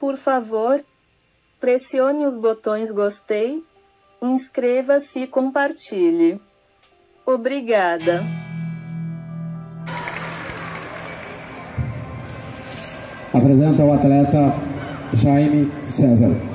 Por favor, pressione os botões gostei, inscreva-se e compartilhe. Obrigada. Apresenta o atleta Jaime César.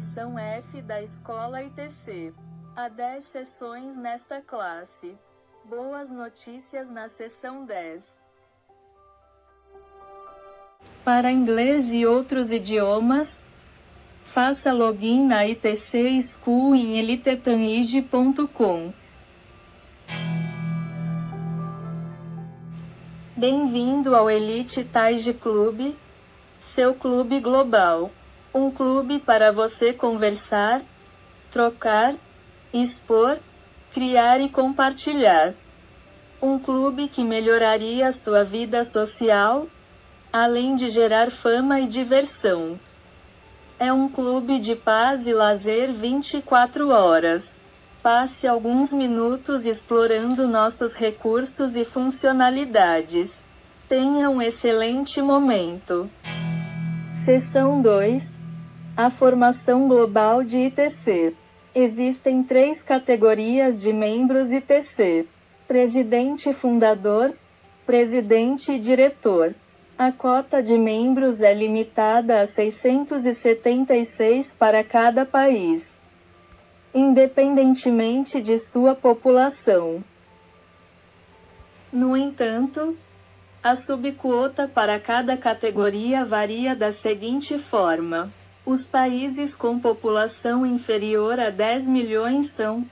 Seção F da Escola ITC. Há 10 sessões nesta classe. Boas notícias na seção 10. Para inglês e outros idiomas, faça login na ITC School em elitetanige.com. Bem-vindo ao Elite Taiji Club, seu clube global. Um clube para você conversar, trocar, expor, criar e compartilhar. Um clube que melhoraria sua vida social, além de gerar fama e diversão. É um clube de paz e lazer 24 horas. Passe alguns minutos explorando nossos recursos e funcionalidades. Tenha um excelente momento. Seção 2 A formação global de ITC. Existem três categorias de membros ITC: presidente fundador, presidente e diretor. A cota de membros é limitada a 676 para cada país, independentemente de sua população. No entanto, a subquota para cada categoria varia da seguinte forma: os países com população inferior a 10 milhões são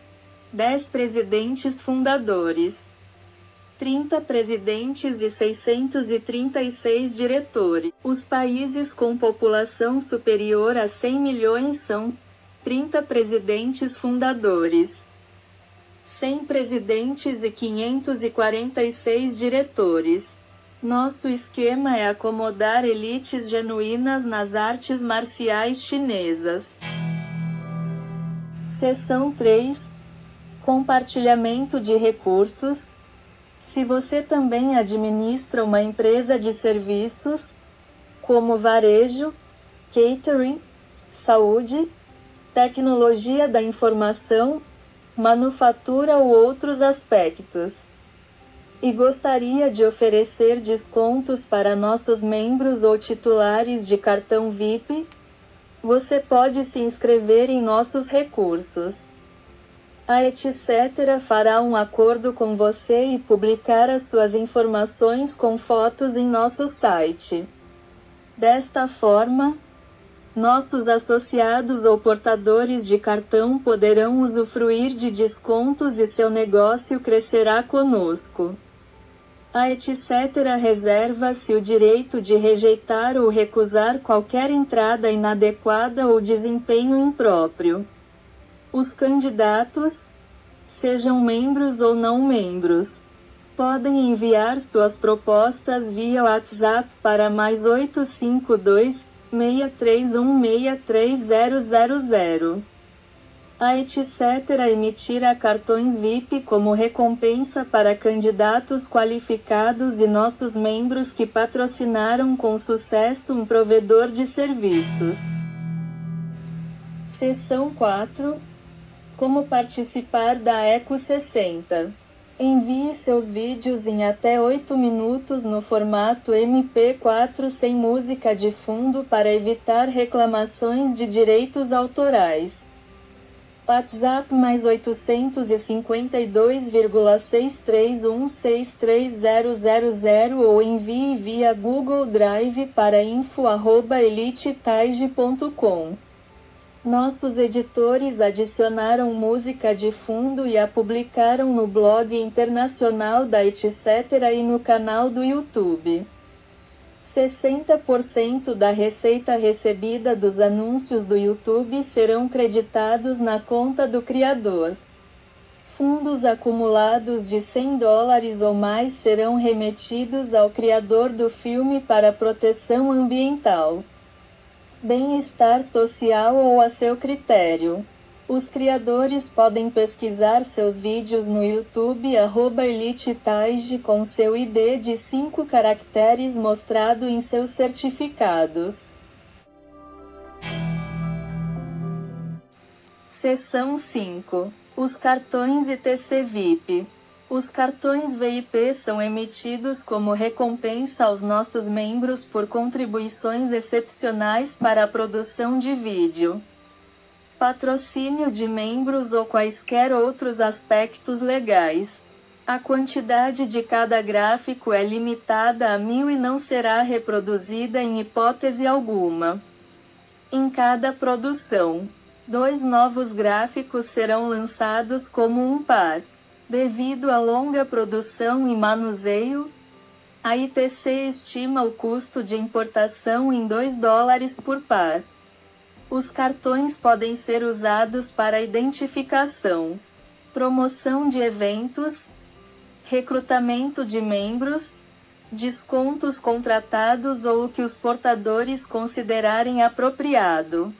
10 presidentes fundadores, 30 presidentes e 636 diretores. Os países com população superior a 100 milhões são 30 presidentes fundadores, 100 presidentes e 546 diretores. Nosso esquema é acomodar elites genuínas nas artes marciais chinesas. Seção 3 Compartilhamento de recursos. Se você também administra uma empresa de serviços, como varejo, catering, saúde, tecnologia da informação, manufatura ou outros aspectos e gostaria de oferecer descontos para nossos membros ou titulares de cartão VIP, você pode se inscrever em nossos recursos. A etc. fará um acordo com você e publicar as suas informações com fotos em nosso site. Desta forma, nossos associados ou portadores de cartão poderão usufruir de descontos e seu negócio crescerá conosco. A etc. reserva-se o direito de rejeitar ou recusar qualquer entrada inadequada ou desempenho impróprio. Os candidatos, sejam membros ou não membros, podem enviar suas propostas via WhatsApp para mais 852 631630000. A etc. emitirá cartões VIP como recompensa para candidatos qualificados e nossos membros que patrocinaram com sucesso um provedor de serviços. Seção 4 Como participar da Eco 60 Envie seus vídeos em até 8 minutos no formato MP4 sem música de fundo para evitar reclamações de direitos autorais. WhatsApp mais 852,631630000 ou envie via Google Drive para info@elitetaige.com. Nossos editores adicionaram música de fundo e a publicaram no blog internacional da etc. e no canal do YouTube. 60% da receita recebida dos anúncios do YouTube serão creditados na conta do criador. Fundos acumulados de 100 dólares ou mais serão remetidos ao criador do filme para proteção ambiental bem-estar social ou a seu critério. Os criadores podem pesquisar seus vídeos no YouTube @elitetaige com seu ID de 5 caracteres mostrado em seus certificados. Seção 5. Os cartões ITC VIP. Os cartões VIP são emitidos como recompensa aos nossos membros por contribuições excepcionais para a produção de vídeo, patrocínio de membros ou quaisquer outros aspectos legais. A quantidade de cada gráfico é limitada a mil e não será reproduzida em hipótese alguma. Em cada produção, dois novos gráficos serão lançados como um par. Devido à longa produção e manuseio, a ITC estima o custo de importação em 2 dólares por par. Os cartões podem ser usados para identificação, promoção de eventos, recrutamento de membros, descontos contratados ou o que os portadores considerarem apropriado.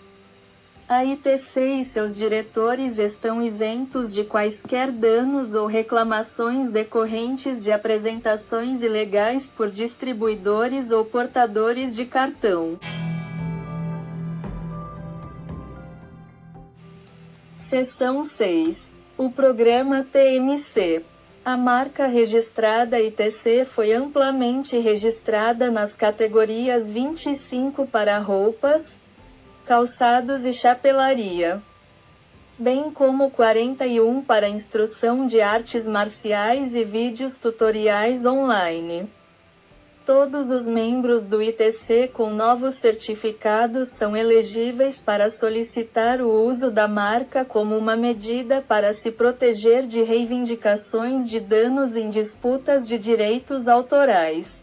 A ITC e seus diretores estão isentos de quaisquer danos ou reclamações decorrentes de apresentações ilegais por distribuidores ou portadores de cartão. Seção 6. O programa TMC. A marca registrada ITC foi amplamente registrada nas categorias 25 para roupas, calçados e chapelaria, bem como 41 para instrução de artes marciais e vídeos tutoriais online. Todos os membros do ITC com novos certificados são elegíveis para solicitar o uso da marca como uma medida para se proteger de reivindicações de danos em disputas de direitos autorais.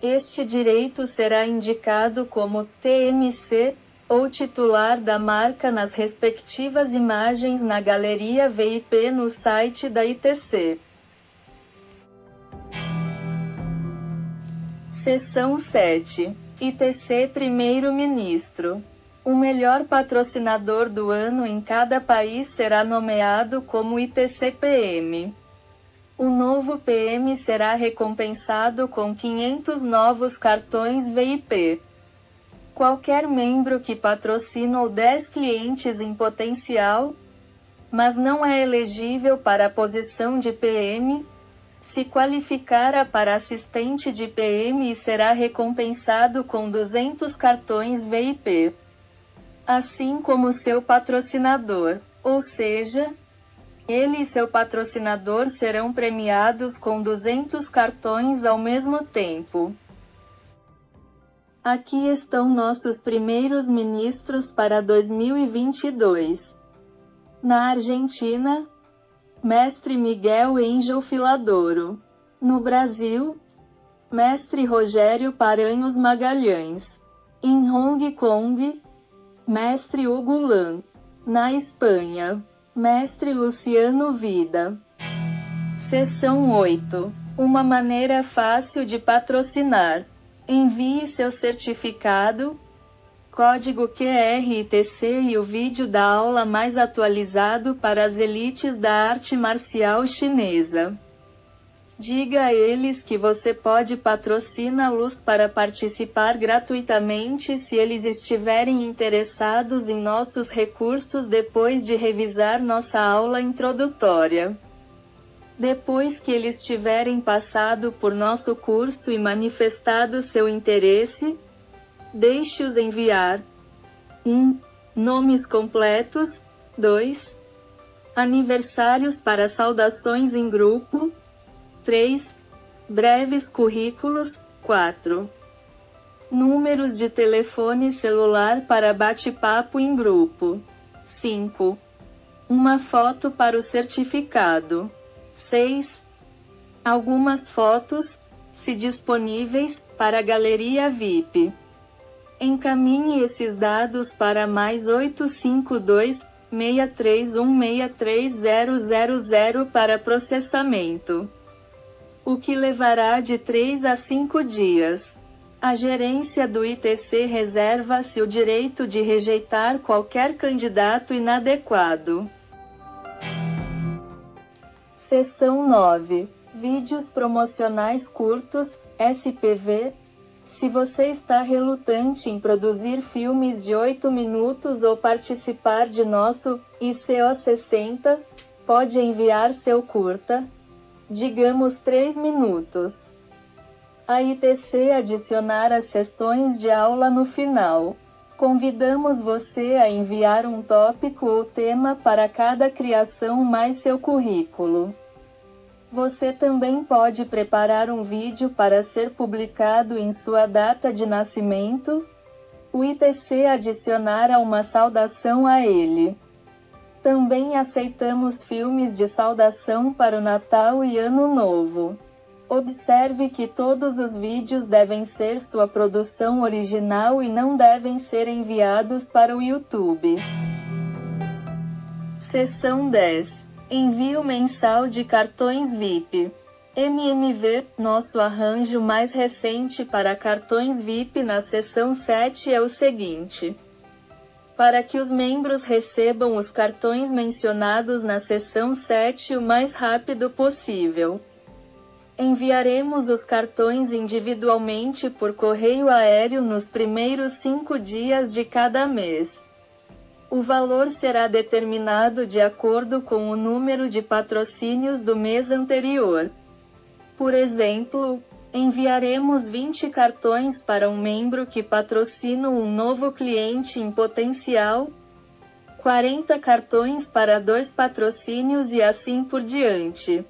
Este direito será indicado como TMC ou titular da marca nas respectivas imagens na galeria VIP no site da ITC. Seção 7. ITC Primeiro-Ministro. O melhor patrocinador do ano em cada país será nomeado como ITC-PM. O novo PM será recompensado com 500 novos cartões VIP. Qualquer membro que patrocinou 10 clientes em potencial, mas não é elegível para a posição de PM, se qualificará para assistente de PM e será recompensado com 200 cartões VIP, assim como seu patrocinador, ou seja, ele e seu patrocinador serão premiados com 200 cartões ao mesmo tempo. Aqui estão nossos primeiros ministros para 2022. Na Argentina, Mestre Miguel Angel Filadoro. No Brasil, Mestre Rogério Paranhos Magalhães. Em Hong Kong, Mestre Hugo Lan. Na Espanha, Mestre Luciano Vida. Seção 8. Uma maneira fácil de patrocinar. Envie seu certificado, código QR ITC e o vídeo da aula mais atualizado para as elites da arte marcial chinesa. Diga a eles que você pode patrociná-los para participar gratuitamente se eles estiverem interessados em nossos recursos depois de revisar nossa aula introdutória. Depois que eles tiverem passado por nosso curso e manifestado seu interesse, deixe-os enviar 1. Um, nomes completos 2. Aniversários para saudações em grupo 3. Breves currículos 4. Números de telefone celular para bate-papo em grupo 5. Uma foto para o certificado 6. Algumas fotos, se disponíveis, para a galeria VIP. Encaminhe esses dados para mais 852 631 63000 para processamento. O que levará de 3 a 5 dias. A gerência do ITC reserva-se o direito de rejeitar qualquer candidato inadequado. Seção 9. Vídeos promocionais curtos, SPV. Se você está relutante em produzir filmes de 8 minutos ou participar de nosso ICO 60, pode enviar seu curta, digamos 3 minutos. A ITC adicionar as sessões de aula no final. Convidamos você a enviar um tópico ou tema para cada criação mais seu currículo. Você também pode preparar um vídeo para ser publicado em sua data de nascimento, o ITC adicionará uma saudação a ele. Também aceitamos filmes de saudação para o Natal e Ano Novo. Observe que todos os vídeos devem ser sua produção original e não devem ser enviados para o YouTube. Seção 10 Envio mensal de cartões VIP. MMV, nosso arranjo mais recente para cartões VIP na seção 7 é o seguinte. Para que os membros recebam os cartões mencionados na seção 7 o mais rápido possível. Enviaremos os cartões individualmente por correio aéreo nos primeiros cinco dias de cada mês. O valor será determinado de acordo com o número de patrocínios do mês anterior. Por exemplo, enviaremos 20 cartões para um membro que patrocina um novo cliente em potencial, 40 cartões para dois patrocínios e assim por diante.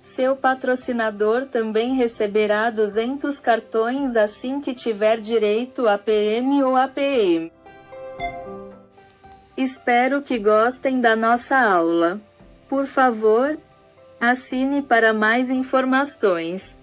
Seu patrocinador também receberá 200 cartões assim que tiver direito a PM ou APM. Espero que gostem da nossa aula. Por favor, assine para mais informações.